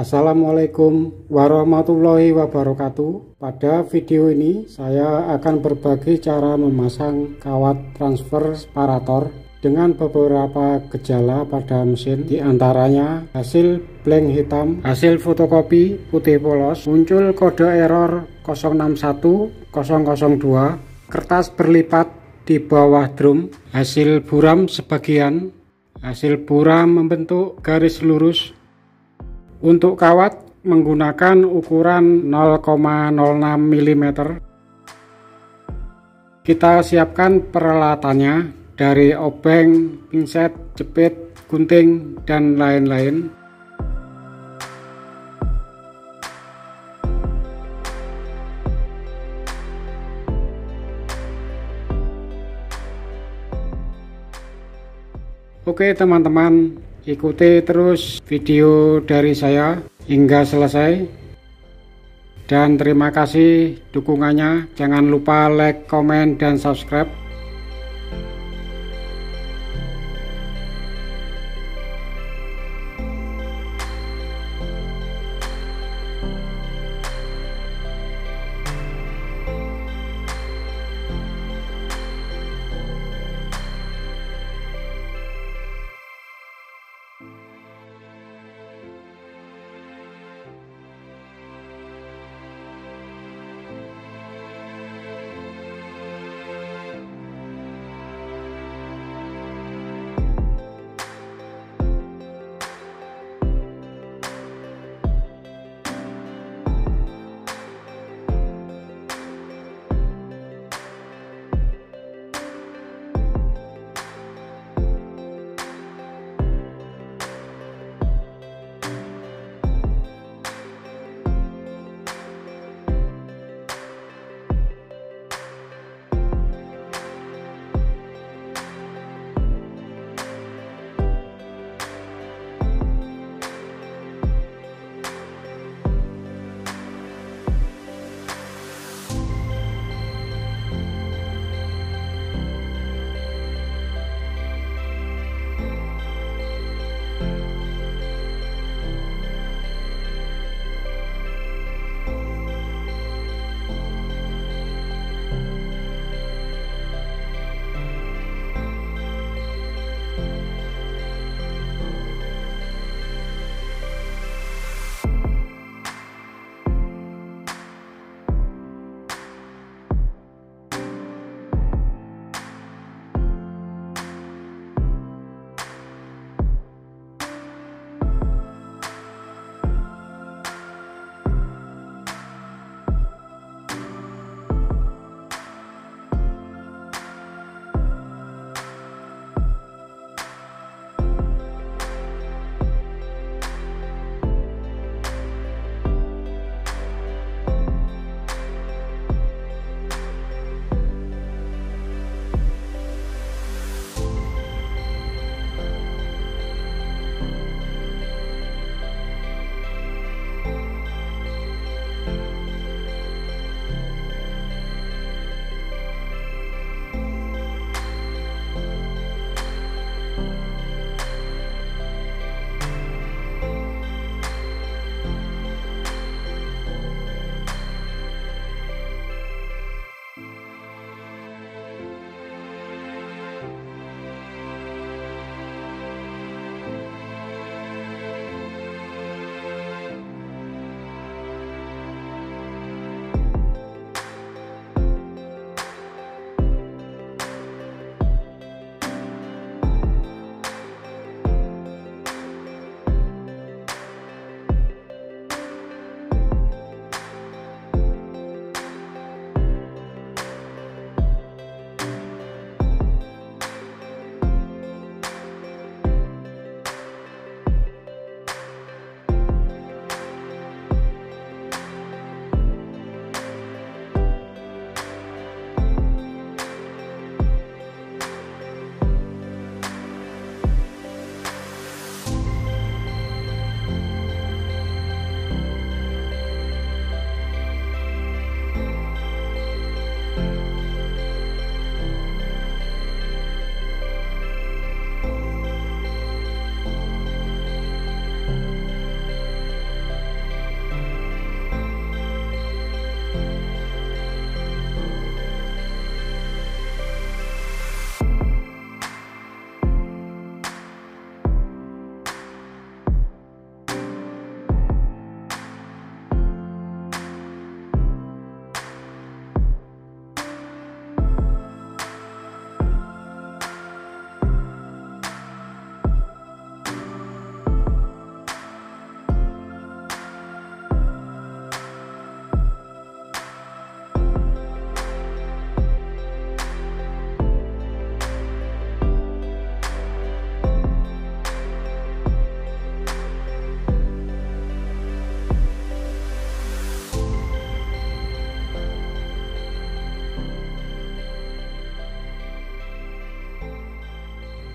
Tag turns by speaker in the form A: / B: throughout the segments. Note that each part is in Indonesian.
A: Assalamualaikum warahmatullahi wabarakatuh. Pada video ini saya akan berbagi cara memasang kawat transfer separator dengan beberapa gejala pada mesin. Di antaranya hasil blank hitam, hasil fotokopi putih polos, muncul kode error 061002, kertas berlipat di bawah drum, hasil buram sebagian, hasil buram membentuk garis lurus untuk kawat menggunakan ukuran 0,06 mm. Kita siapkan peralatannya dari obeng, pinset, jepit, gunting, dan lain-lain. Oke teman-teman, ikuti terus video dari saya hingga selesai. Dan terima kasih dukungannya. Jangan lupa like, komen, dan subscribe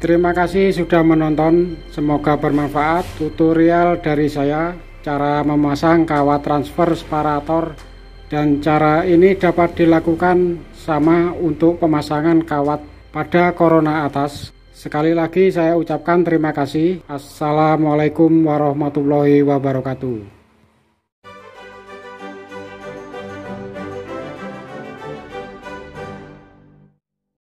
A: Terima kasih sudah menonton, semoga bermanfaat tutorial dari saya cara memasang kawat transfer separator dan cara ini dapat dilakukan sama untuk pemasangan kawat pada corona atas. Sekali lagi saya ucapkan terima kasih. Assalamualaikum warahmatullahi wabarakatuh.